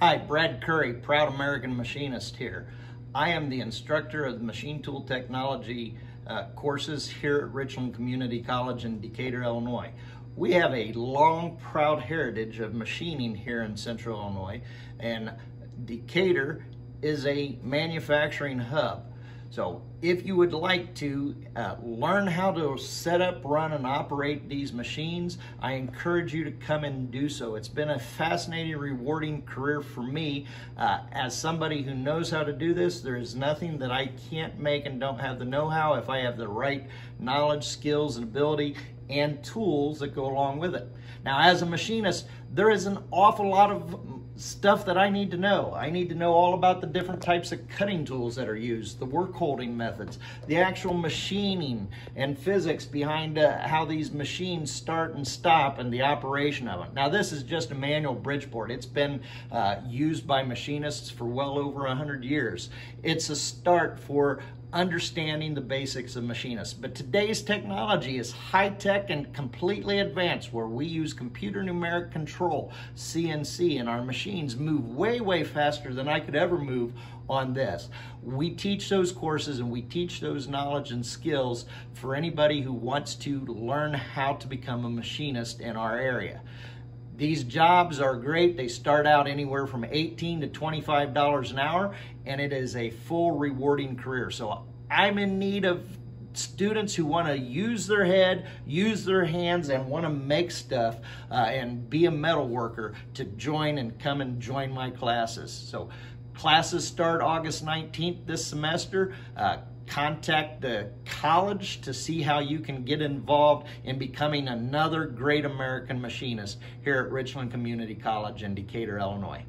Hi, Brad Curry, proud American machinist here. I am the instructor of the machine tool technology uh, courses here at Richland Community College in Decatur, Illinois. We have a long, proud heritage of machining here in Central Illinois, and Decatur is a manufacturing hub. So if you would like to uh, learn how to set up, run, and operate these machines, I encourage you to come and do so. It's been a fascinating, rewarding career for me. Uh, as somebody who knows how to do this, there is nothing that I can't make and don't have the know-how if I have the right knowledge, skills, and ability and tools that go along with it. Now, as a machinist, there is an awful lot of stuff that I need to know. I need to know all about the different types of cutting tools that are used, the work holding methods, the actual machining and physics behind uh, how these machines start and stop and the operation of it. Now this is just a manual Bridgeport. It's been uh, used by machinists for well over 100 years. It's a start for understanding the basics of machinists. But today's technology is high tech and completely advanced where we use computer numeric control, CNC, and our machines move way, way faster than I could ever move on this. We teach those courses and we teach those knowledge and skills for anybody who wants to learn how to become a machinist in our area. These jobs are great. They start out anywhere from 18 to $25 an hour, and it is a full rewarding career. So I'm in need of students who want to use their head, use their hands, and want to make stuff uh, and be a metal worker to join and come and join my classes. So classes start August 19th this semester. Uh, contact the college to see how you can get involved in becoming another great American machinist here at Richland Community College in Decatur, Illinois.